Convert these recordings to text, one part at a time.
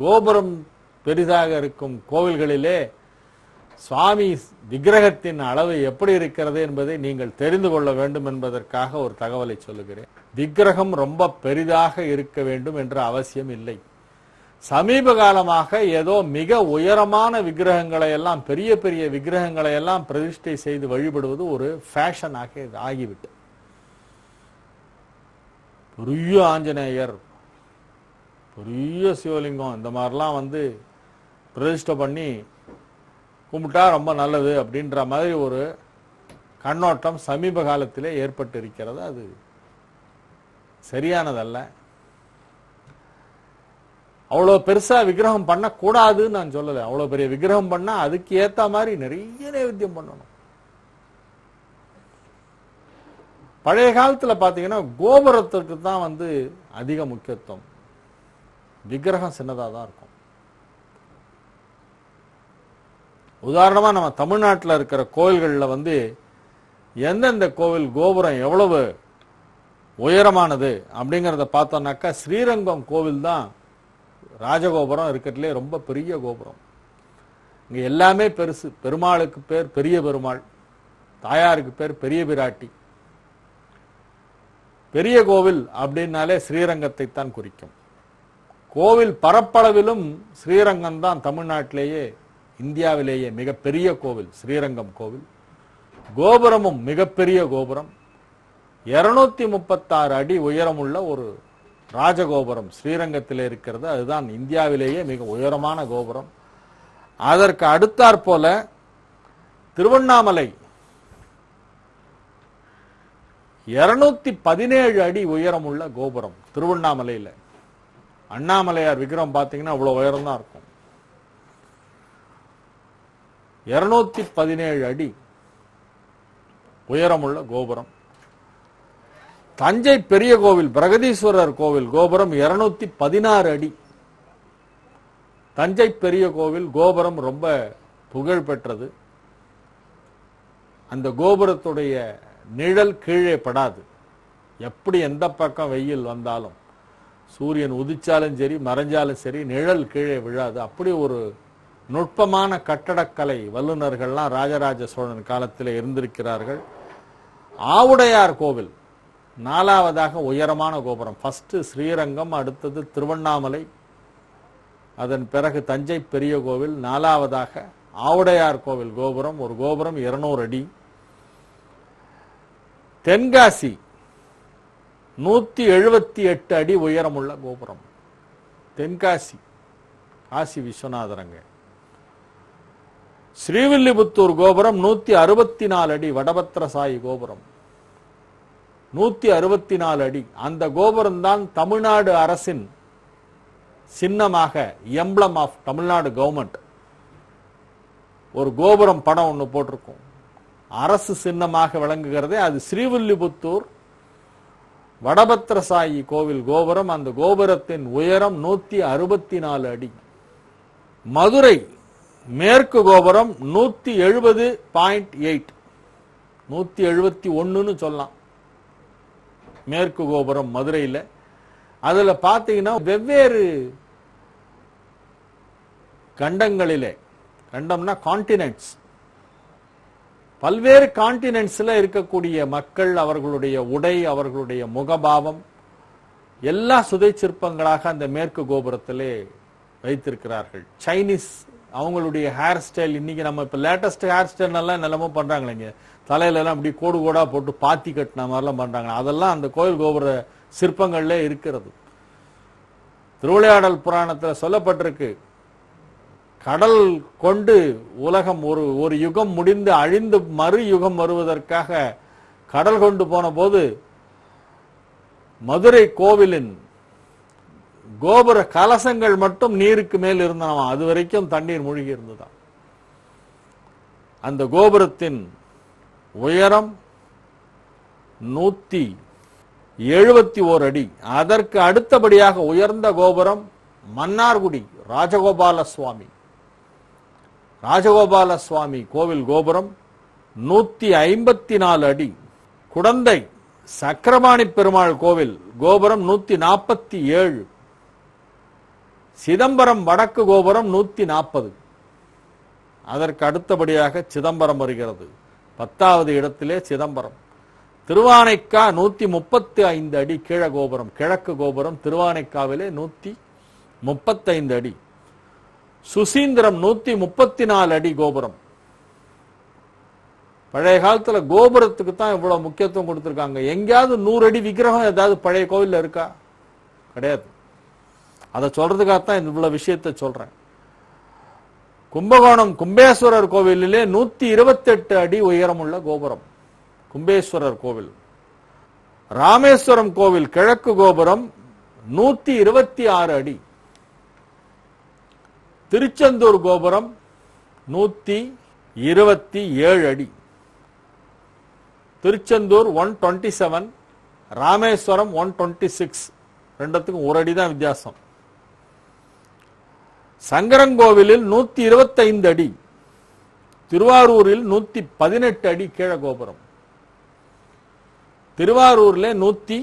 கோபுரம் பெரிதாக இருக்கும் கோவில்களிலே சுவாமி விக்கிரகத்தின் அளவு எப்படி இருக்கிறது என்பதை நீங்கள் தெரிந்து கொள்ள வேண்டும் என்பதற்காக ஒரு தகவலை சொல்லுகிறேன். விக்கிரகம் ரொம்ப பெரிதாக இருக்க வேண்டும் என்ற அவசியம் இல்லை. சமீப காலமாக ஏதோ மிக உயரமான விக்கிரகங்களை எல்லாம் பெரிய பெரிய விக்கிரகங்களை எல்லாம் பிரதிஷ்டை செய்து வழிபடுவது ஒரு ஃபேஷனாக இது ஆகிவிட்டு பெரிய ஆஞ்சநேயர் பெரிய சிவலிங்கம். இந்த மாதிரிலாம் வந்து பிரதிஷ்டை பண்ணி கும்பிட்டா ரொம்ப நல்லது அப்படின்ற மாதிரி ஒரு கண்ணோட்டம் சமீப காலத்திலே ஏற்பட்டு இருக்கிறது அது சரியானதல்ல. அவ்வளோ பெருசாக விக்கிரகம் பண்ணக்கூடாதுன்னு நான் சொல்லலை. அவ்வளோ பெரிய விக்கிரகம் பண்ணால் அதுக்கு ஏற்ற மாதிரி நிறைய நைவேத்தியம் பண்ணணும். பழைய காலத்தில் பார்த்தீங்கன்னா கோபுரத்துக்கு தான் வந்து அதிக முக்கியத்துவம். விக்கிரகம் சின்னதா தான் இருக்கும். உதாரணமா நம்ம தமிழ்நாட்டில் இருக்கிற கோயில்கள்ல வந்து எந்தெந்த கோவில் கோபுரம் எவ்வளவு உயரமானது அப்படிங்கிறத பார்த்தோம்னாக்கா ஸ்ரீரங்கம் கோவில் தான் ராஜகோபுரம் இருக்கிறதுலே ரொம்ப பெரிய கோபுரம். இங்க எல்லாமே பெருசு. பெருமாளுக்கு பேர் பெரிய பெருமாள். தாயாருக்கு பேர் பெரிய பிராட்டி. பெரிய கோவில் அப்படின்னாலே ஸ்ரீரங்கத்தை தான் குறிக்கும். கோவில் பரப்பளவிலும் ஸ்ரீரங்கம் தான் தமிழ்நாட்டிலேயே இந்தியாவிலேயே மிகப்பெரிய கோவில் ஸ்ரீரங்கம் கோவில். கோபுரமும் மிகப்பெரிய கோபுரம். இருநூத்தி முப்பத்தாறு அடி உயரமுள்ள ஒரு ராஜகோபுரம் ஸ்ரீரங்கத்தில் இருக்கிறது. அதுதான் இந்தியாவிலேயே மிக உயரமான கோபுரம். அதற்கு அடுத்தாற் போல திருவண்ணாமலை. இருநூத்தி பதினேழு அடி உயரமுள்ள கோபுரம் திருவண்ணாமலையில். அண்ணாமலையார் விக்கிரம் பார்த்தீங்கன்னா அவ்வளோ உயரம் தான் இருக்கும். இருநூத்தி பதினேழு அடி உயரமுள்ள கோபுரம். தஞ்சை பெரிய கோவில் பிரகதீஸ்வரர் கோவில் கோபுரம் இருநூத்தி பதினாறு அடி. தஞ்சை பெரிய கோவில் கோபுரம் ரொம்ப புகழ் பெற்றது. அந்த கோபுரத்துடைய நிழல் கீழே படாது. எப்படி எந்த பக்கம் வெயில் வந்தாலும். சூரியன் உதிச்சாலும் சரி மறைஞ்சாலும் சரி நிழல் கீழே விழாது. அப்படி ஒரு நுட்பமான கட்டடக்கலை வல்லுநர்கள்லாம் ராஜராஜ சோழன் காலத்தில் இருந்திருக்கிறார்கள். ஆவுடையார் கோவில் நாலாவதாக உயரமான கோபுரம். ஃபஸ்ட்டு ஸ்ரீரங்கம் அடுத்தது திருவண்ணாமலை. அதன் பிறகு தஞ்சை பெரிய கோவில் நாலாவதாக ஆவுடையார் கோவில் கோபுரம். ஒரு கோபுரம் இருநூறு அடி. தென்காசி நூத்தி எழுபத்தி எட்டு அடி உயரமுள்ள கோபுரம். தென்காசி. காசி விஸ்வநாதரங்க. ஸ்ரீவில்லிபுத்தூர் கோபுரம் நூத்தி அறுபத்தி நாலு அடி வடபத்திர சாயி கோபுரம். நூத்தி அறுபத்தி நாலு அடி. அந்த கோபுரம் தான் தமிழ்நாடு அரசின் சின்னமாக எம்ப்ளம் ஆஃப் தமிழ்நாடு கவர்மெண்ட். ஒரு கோபுரம் படம் ஒன்று போட்டிருக்கும். அரசு சின்னமாக விளங்குகிறதே அது ஸ்ரீவில்லிபுத்தூர் வடபத்ரசாயி கோவில் கோபுரம் அந்த கோபுரத்தின் உயரம் நூத்தி அறுபத்தி நாலு அடி. மதுரை மேற்கு கோபுரம் நூத்தி எழுபது பாயிண்ட் எயிட். நூத்தி எழுபத்தி ஒன்னுன்னு சொல்லலாம். மேற்கு கோபுரம் மதுரையில். அதுல பாத்தீங்கன்னா வெவ்வேறு கண்டங்களிலே கண்டம்னா கான்டினென்ட்ஸ் பல்வேறு கான்டினென்ட்ஸில் இருக்கக்கூடிய மக்கள் அவர்களுடைய உடை அவர்களுடைய முகபாவம் எல்லா சுதை சிற்பங்களாக அந்த மேற்கு கோபுரத்திலே வைத்திருக்கிறார்கள். சைனீஸ் அவங்களுடைய ஹேர் ஸ்டைல் இன்னைக்கு நம்ம இப்போ லேட்டஸ்ட் ஹேர் ஸ்டைல் எல்லாம் என்னெல்லாமோ பண்றாங்களே தலையிலலாம் இப்படி அப்படி கோடு கோடா போட்டு பாத்தி கட்டின மாதிரிலாம் பண்றாங்க. அதெல்லாம் அந்த கோயில் கோபுர சிற்பங்கள்ல இருக்கிறது. திருவிளையாடல் புராணத்தில் சொல்லப்பட்டிருக்கு. கடல் கொண்டு உலகம் ஒரு ஒரு யுகம் முடிந்து அழிந்து மறு யுகம் வருவதற்காக கடல் கொண்டு போன போது மதுரை கோவிலின் கோபுர கலசங்கள் மட்டும் நீருக்கு மேல் இருந்தனவா? அது வரைக்கும் தண்ணீர் மூழ்கி இருந்ததாம் அந்த கோபுரத்தின் உயரம் நூத்தி எழுபத்தி ஓர் அடி. அதற்கு அடுத்தபடியாக உயர்ந்த கோபுரம் மன்னார்குடி ராஜகோபால சுவாமி. ராஜகோபால சுவாமி கோவில் கோபுரம் நூத்தி ஐம்பத்தி நாலு அடி. குடந்தை சக்கரபாணி பெருமாள் கோவில் கோபுரம் நூத்தி நாற்பத்தி ஏழு சிதம்பரம் வடக்கு கோபுரம் நூத்தி நாற்பது அதற்கு அடுத்தபடியாக சிதம்பரம் வருகிறது. பத்தாவது இடத்திலே சிதம்பரம். திருவானைக்கா நூத்தி முப்பத்தி ஐந்து அடி கீழ கோபுரம் கிழக்கு கோபுரம் திருவானைக்காவிலே நூத்தி முப்பத்தைந்து அடி. சுசீந்திரம் நூத்தி முப்பத்தி நாலு அடி கோபுரம். பழைய காலத்துல கோபுரத்துக்கு தான் இவ்வளவு முக்கியத்துவம் கொடுத்திருக்காங்க. எங்கேயாவது நூறு அடி விக்கிரகம் ஏதாவது பழைய கோவில்ல இருக்கா? கிடையாது. அதை சொல்றதுக்காகத்தான் இந்த இவ்வளவு விஷயத்தை சொல்றேன். கும்பகோணம் கும்பேஸ்வரர் கோவிலிலே நூத்தி இருபத்தெட்டு அடி உயரமுள்ள கோபுரம். கும்பேஸ்வரர் கோவில். ராமேஸ்வரம் கோவில் கிழக்கு கோபுரம் நூத்தி இருபத்தி ஆறு அடி. திருச்செந்தூர் கோபுரம் நூத்தி இருபத்தி ஏழு அடி. Tiruchendur one twenty seven Rameswaram one twenty six ரெண்டுத்துக்கும் ஒரு அடி தான் வித்தியாசம். சங்கரங்கோவிலில் நூத்தி இருபத்தைந்து அடி. திருவாரூரில் நூத்தி பதினெட்டு அடி கீழ கோபுரம். திருவாரூர்ல நூத்தி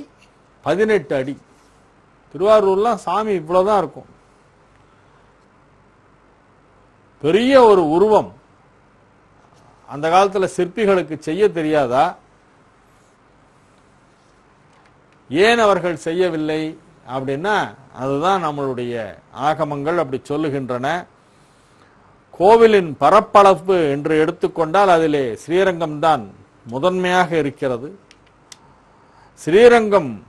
பதினெட்டு அடி. திருவாரூர்லாம் சாமி இவ்வளவுதான் இருக்கும். பெரிய ஒரு உருவம். அந்த காலத்துல சிற்பிகளுக்கு செய்ய தெரியாதா? ஏன் அவர்கள் செய்யவில்லை? அப்படின்னா அதுதான் நம்மளுடைய ஆகமங்கள் அப்படி சொல்லுகின்றன. கோவிலின் பரப்பளவு என்று எடுத்துக்கொண்டால் அதிலே ஸ்ரீரங்கம் தான் முதன்மையாக இருக்கிறது. ஸ்ரீரங்கம்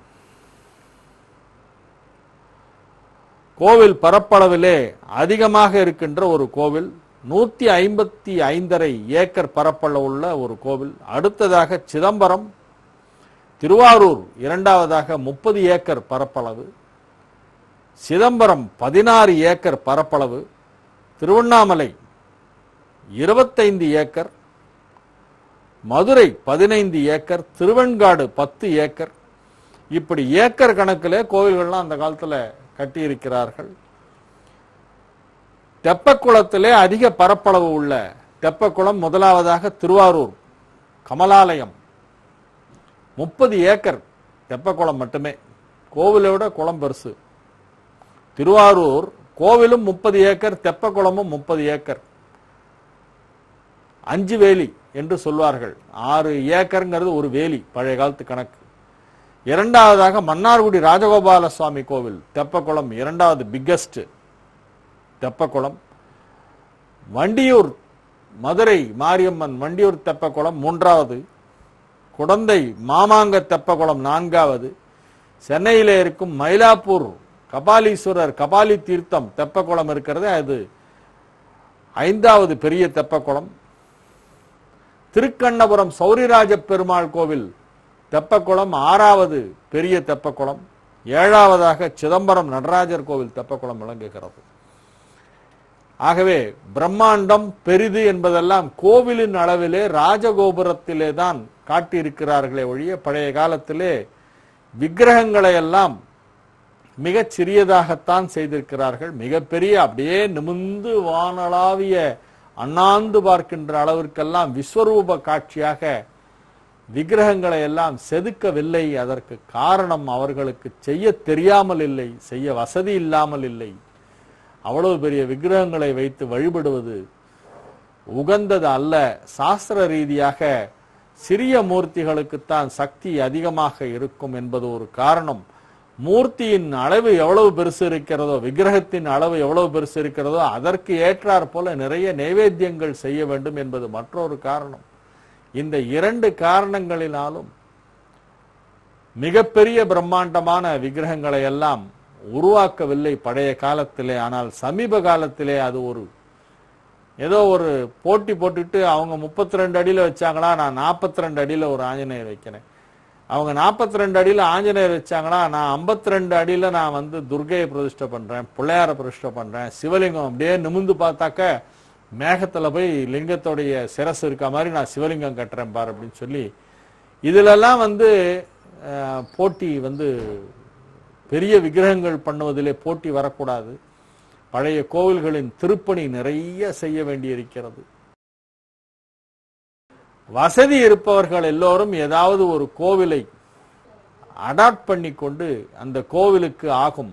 கோவில் பரப்பளவிலே அதிகமாக இருக்கின்ற ஒரு கோவில் நூத்தி ஐம்பத்தி ஐந்தரை ஏக்கர் பரப்பளவுள்ள ஒரு கோவில் அடுத்ததாக சிதம்பரம் திருவாரூர் இரண்டாவதாக முப்பது ஏக்கர் பரப்பளவு சிதம்பரம் பதினாறு ஏக்கர் பரப்பளவு திருவண்ணாமலை இருபத்தைந்து ஏக்கர் மதுரை பதினைந்து ஏக்கர் திருவெண்காடு பத்து ஏக்கர். இப்படி ஏக்கர் கணக்கில் கோவில்கள்லாம் அந்த காலத்தில் கட்டியிருக்கிறார்கள். தெப்பக்குளத்திலே அதிக பரப்பளவு உள்ள தெப்பக்குளம் முதலாவதாக திருவாரூர் கமலாலயம். முப்பது ஏக்கர் தெப்பக்குளம் மட்டுமே. கோவிலை விட குளம் பெருசு. திருவாரூர் கோவிலும் முப்பது ஏக்கர் தெப்பக்குளமும் முப்பது ஏக்கர். அஞ்சு வேலி என்று சொல்வார்கள். ஆறு ஏக்கருங்கிறது ஒரு வேலி பழைய காலத்து கணக்கு. இரண்டாவதாக மன்னார்குடி ராஜகோபால சுவாமி கோவில் தெப்பக்குளம் இரண்டாவது பிக்கஸ்ட் தெப்பக்குளம். வண்டியூர் மதுரை மாரியம்மன் வண்டியூர் தெப்பக்குளம் மூன்றாவது. குடந்தை மாமாங்க தெப்பக்குளம் நான்காவது. சென்னையில் இருக்கும் மயிலாப்பூர் கபாலீஸ்வரர் கபாலி தீர்த்தம் தெப்பக்குளம் இருக்கிறது அது ஐந்தாவது பெரிய தெப்பக்குளம். திருக்கண்ணபுரம் சௌரிராஜ பெருமாள் கோவில் தெப்பக்குளம் ஆறாவது பெரிய தெப்பக்குளம் ஏழாவதாக சிதம்பரம் நடராஜர் கோவில் தெப்பக்குளம் விளங்குகிறது. ஆகவே பிரம்மாண்டம் பெரிது என்பதெல்லாம் கோவிலின் அளவிலே ராஜகோபுரத்திலே தான் காட்டியிருக்கிறார்களே ஒழிய பழைய காலத்திலே விக்கிரகங்களை எல்லாம் மிகச் சிறியதாகத்தான் செய்திருக்கிறார்கள். மிகப்பெரிய அப்படியே நிமிந்து வானளாவிய அண்ணாந்து பார்க்கின்ற அளவிற்கெல்லாம் விஸ்வரூப காட்சியாக விக்கிரகங்களை எல்லாம் செதுக்கவில்லை. அதற்கு காரணம் அவர்களுக்கு செய்ய தெரியாமல் இல்லை செய்ய வசதி இல்லாமல் இல்லை. அவ்வளவு பெரிய விக்கிரகங்களை வைத்து வழிபடுவது உகந்தது அல்ல. சாஸ்திர ரீதியாக சிறிய மூர்த்திகளுக்குத்தான் சக்தி அதிகமாக இருக்கும் என்பது ஒரு காரணம். மூர்த்தியின் அளவு எவ்வளவு பெருசு இருக்கிறதோ விக்கிரகத்தின் அளவு எவ்வளவு பெருசு இருக்கிறதோ அதற்கு ஏற்றாற் போல நிறைய நைவேத்தியங்கள் செய்ய வேண்டும் என்பது மற்றொரு காரணம். இந்த இரண்டு காரணங்களினாலும் மிகப்பெரிய பிரம்மாண்டமான விக்கிரகங்களை எல்லாம் உருவாக்கவில்லை பழைய காலத்திலே. ஆனால் சமீப காலத்திலே அது ஒரு ஏதோ ஒரு போட்டி போட்டுட்டு அவங்க முப்பத்தி ரெண்டு அடியில வச்சாங்களா நான் நாற்பத்தி ரெண்டு அடியில ஒரு ஆஞ்சநேயர் வைக்கிறேன். அவங்க நாற்பத்தி ரெண்டு அடியில ஆஞ்சநேயர் வச்சாங்களா நான் ஐம்பத்தி ரெண்டு அடியில நான் வந்து துர்கையை பிரதிஷ்டை பண்றேன் பிள்ளையார பிரதிஷ்டை பண்றேன் சிவலிங்கம் அப்படியே நிமிந்து பார்த்தாக்க மேகத்துல போய் லிங்கத்தோடைய சிரசு இருக்க மாதிரி நான் சிவலிங்கம் கட்டுறேன் பார் அப்படின்னு சொல்லி இதுலெல்லாம் வந்து போட்டி வந்து பெரிய விக்கிரகங்கள் பண்ணுவதிலே போட்டி வரக்கூடாது. பழைய கோவில்களின் திருப்பணி நிறைய செய்ய வேண்டியிருக்கிறது. வசதி இருப்பவர்கள் எல்லோரும் ஏதாவது ஒரு கோவிலை அடாப்ட் பண்ணி கொண்டு அந்த கோவிலுக்கு ஆகும்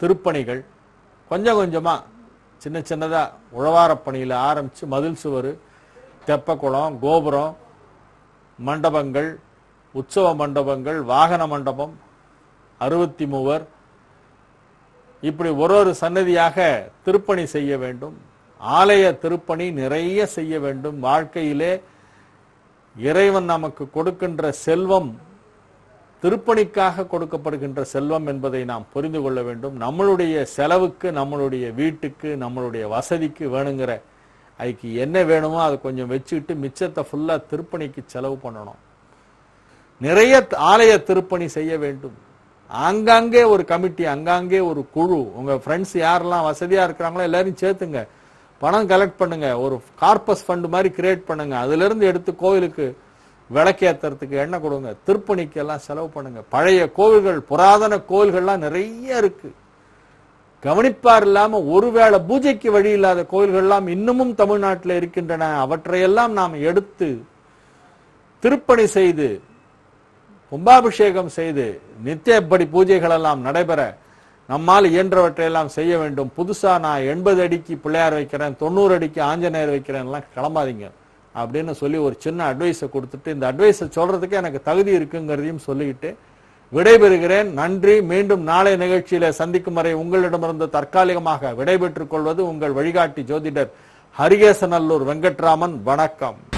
திருப்பணிகள் கொஞ்சம் கொஞ்சமாக சின்ன சின்னதா உழவார பணியில் ஆரம்பிச்சு மதில் சுவர் தெப்பக்குளம் கோபுரம் மண்டபங்கள் உற்சவ மண்டபங்கள் வாகன மண்டபம் அறுபத்தி மூவர் இப்படி ஒரு ஒரு சன்னதியாக திருப்பணி செய்ய வேண்டும். ஆலய திருப்பணி நிறைய செய்ய வேண்டும். வாழ்க்கையிலே இறைவன் நமக்கு கொடுக்கின்ற செல்வம் திருப்பணிக்காக கொடுக்கப்படுகின்ற செல்வம் என்பதை நாம் புரிந்து கொள்ள வேண்டும். நம்மளுடைய செலவுக்கு நம்மளுடைய வீட்டுக்கு நம்மளுடைய வசதிக்கு வேணுங்கிற அதுக்கு என்ன வேணுமோ அதை கொஞ்சம் வச்சுக்கிட்டு மிச்சத்தை ஃபுல்லா திருப்பணிக்கு செலவு பண்ணணும். நிறைய ஆலய திருப்பணி செய்ய வேண்டும். ஆங்காங்கே ஒரு கமிட்டி அங்காங்கே ஒரு குழு. உங்க ஃப்ரெண்ட்ஸ் யாரெல்லாம் வசதியா இருக்கிறாங்களோ எல்லாரையும் சேர்த்துங்க. பணம் கலெக்ட் பண்ணுங்க. ஒரு கார்பஸ் ஃபண்ட் மாதிரி கிரியேட் பண்ணுங்க. அதுல இருந்து எடுத்து கோவிலுக்கு விளக்கேத்துறதுக்கு எண்ணெய் கொடுங்க. திருப்பணிக்கெல்லாம் செலவு பண்ணுங்க. பழைய கோவில்கள் புராதன கோவில்கள்லாம் நிறைய இருக்கு. கவனிப்பார் இல்லாம ஒருவேளை பூஜைக்கு வழி இல்லாத கோயில்கள்லாம் இன்னமும் தமிழ்நாட்டில் இருக்கின்றன. அவற்றையெல்லாம் நாம் எடுத்து திருப்பணி செய்து கும்பாபிஷேகம் செய்து நித்தியப்படி பூஜைகள் எல்லாம் நடைபெற நம்மால் இயன்றவற்றையெல்லாம் செய்ய வேண்டும். புதுசா நான் எண்பது அடிக்கு பிள்ளையார் வைக்கிறேன் தொண்ணூறு அடிக்கு ஆஞ்சநேயர் வைக்கிறேன் எல்லாம் கிளம்பாதீங்க. அப்படின்னு சொல்லி ஒரு சின்ன அட்வைஸை கொடுத்துட்டு இந்த அட்வைஸை சொல்றதுக்கு எனக்கு தகுதி இருக்குங்கிறதையும் சொல்லிக்கிட்டு விடைபெறுகிறேன். நன்றி. மீண்டும் நாளை நிகழ்ச்சியில சந்திக்கும் வரை உங்களிடமிருந்து தற்காலிகமாக விடைபெற்றுக் கொள்வது உங்கள் வழிகாட்டி ஜோதிடர் ஹரிகேசநல்லூர் வெங்கட்ராமன். வணக்கம்.